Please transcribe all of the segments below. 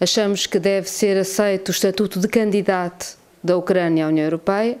achamos que deve ser aceito o estatuto de candidato da Ucrânia à União Europeia.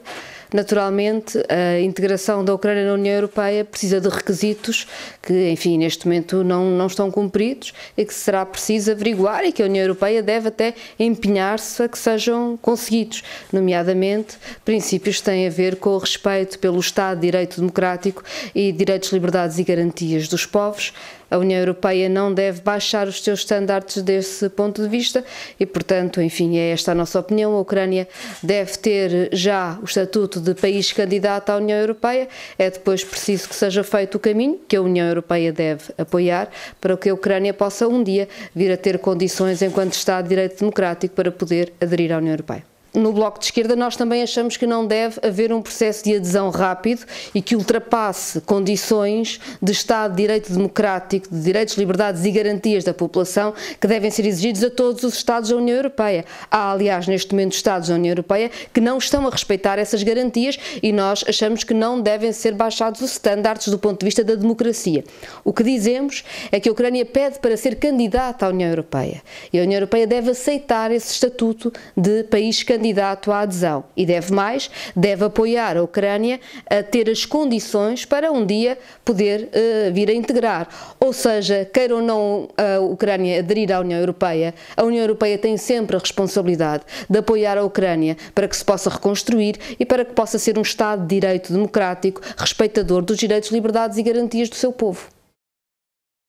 Naturalmente, a integração da Ucrânia na União Europeia precisa de requisitos que, enfim, neste momento não, não estão cumpridos e que será preciso averiguar e que a União Europeia deve até empenhar-se a que sejam conseguidos, nomeadamente princípios que têm a ver com o respeito pelo Estado de Direito Democrático e direitos, liberdades e garantias dos povos, a União Europeia não deve baixar os seus estándares desse ponto de vista e, portanto, enfim, é esta a nossa opinião. A Ucrânia deve ter já o estatuto de país candidato à União Europeia. É depois preciso que seja feito o caminho que a União Europeia deve apoiar para que a Ucrânia possa um dia vir a ter condições enquanto Estado de Direito Democrático para poder aderir à União Europeia no Bloco de Esquerda nós também achamos que não deve haver um processo de adesão rápido e que ultrapasse condições de Estado de Direito Democrático, de direitos, liberdades e garantias da população que devem ser exigidos a todos os Estados da União Europeia. Há, aliás, neste momento Estados da União Europeia que não estão a respeitar essas garantias e nós achamos que não devem ser baixados os estándares do ponto de vista da democracia. O que dizemos é que a Ucrânia pede para ser candidata à União Europeia e a União Europeia deve aceitar esse estatuto de país candidato candidato à adesão e deve mais, deve apoiar a Ucrânia a ter as condições para um dia poder uh, vir a integrar. Ou seja, queira ou não a Ucrânia aderir à União Europeia, a União Europeia tem sempre a responsabilidade de apoiar a Ucrânia para que se possa reconstruir e para que possa ser um Estado de direito democrático, respeitador dos direitos, liberdades e garantias do seu povo.